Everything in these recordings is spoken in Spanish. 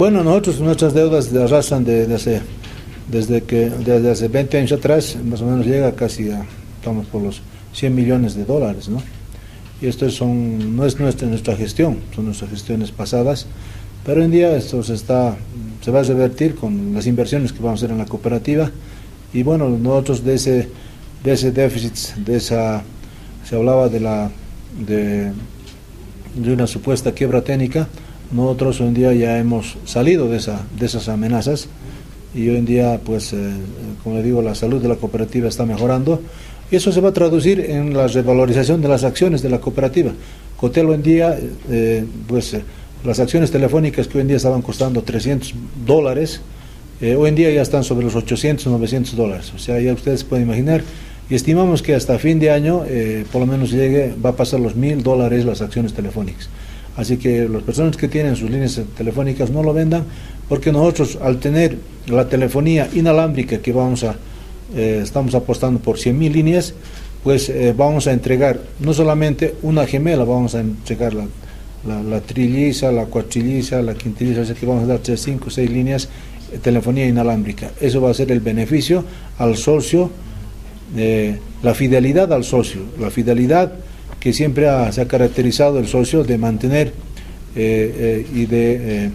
Bueno, nosotros nuestras deudas arrastran de, desde que desde hace 20 años atrás, más o menos llega casi a, estamos por los 100 millones de dólares, ¿no? Y esto son, no es nuestra, nuestra gestión, son nuestras gestiones pasadas, pero hoy en día esto se, está, se va a revertir con las inversiones que vamos a hacer en la cooperativa y bueno, nosotros de ese, de ese déficit, de esa, se hablaba de, la, de, de una supuesta quiebra técnica, nosotros hoy en día ya hemos salido de, esa, de esas amenazas y hoy en día, pues, eh, como le digo, la salud de la cooperativa está mejorando y eso se va a traducir en la revalorización de las acciones de la cooperativa. Cotel hoy en día, eh, pues, eh, las acciones telefónicas que hoy en día estaban costando 300 dólares, hoy en día ya están sobre los 800, 900 dólares. O sea, ya ustedes pueden imaginar y estimamos que hasta fin de año, por lo menos llegue, va a pasar los mil dólares las acciones telefónicas. Así que las personas que tienen sus líneas telefónicas no lo vendan, porque nosotros al tener la telefonía inalámbrica que vamos a, eh, estamos apostando por 100.000 líneas, pues eh, vamos a entregar no solamente una gemela, vamos a entregar la, la, trilliza, la cuatrilliza, la quintilliza, así que vamos a dar 3, 5, 6 líneas de telefonía inalámbrica. Eso va a ser el beneficio al socio, eh, la fidelidad al socio, la fidelidad que siempre se ha caracterizado el socio de mantener eh, eh, y de eh,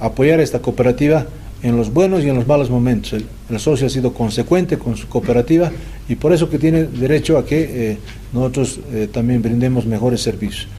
apoyar esta cooperativa en los buenos y en los malos momentos. El, socio ha sido consecuente con su cooperativa y por eso que tiene derecho a que nosotros también brindemos mejores servicios.